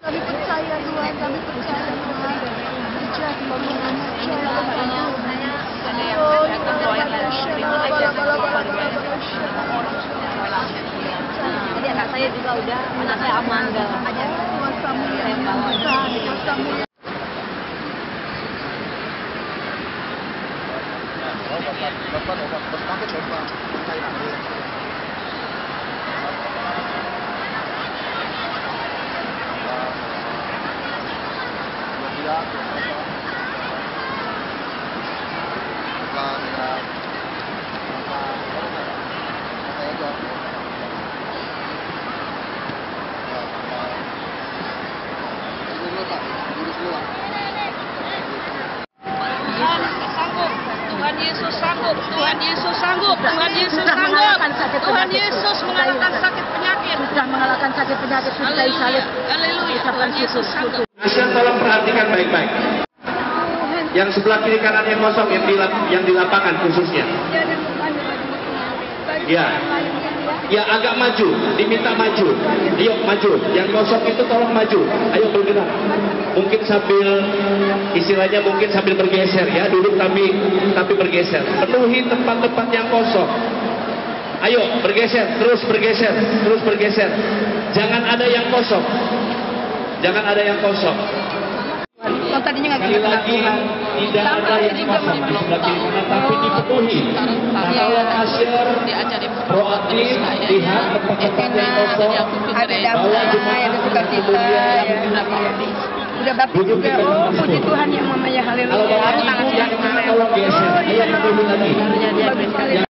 Kami percaya Tuhan, kami percaya Tuhan. Aja Jadi anak saya juga udah, anak saya aja. Kuasamu yang Tuhan sanggup Tuhan Yesus sanggup Tuhan Yesus sanggup Tuhan Yesus sanggup mengalahkan sakit Tuhan penyakit. Yesus mengalahkan sakit penyakit Sudah mengalahkan sakit penyakit sudah Haleluya salib. Haleluya Tuhan Yesus sanggup Asian tolong perhatikan baik-baik. Yang sebelah kiri kanan yang kosong yang di yang di lapangan khususnya. Ya. Ya agak maju, diminta maju. Ayo maju. Yang kosong itu tolong maju. Ayo bergerak. Mungkin sambil istilahnya mungkin sambil bergeser ya. Duduk tapi tapi bergeser. Penuhi tempat-tempat yang kosong. Ayo bergeser, terus bergeser, terus bergeser. Jangan ada yang kosong. Jangan ada yang kosong. Kalau tadinya nggak Sekali lagi tidak ada yang kosong. Di sebelah kiri kanan tapi dipenuhi. Nah kalau kasir proaktif lihat tempat-tempat yang kosong. Ada bawa damai, ada sukacita, ya. Udah baptis juga. Oh, puji Tuhan yang mamanya Kalau haleluya. bapak ibu yang mana tolong geser, ayo penuhi lagi.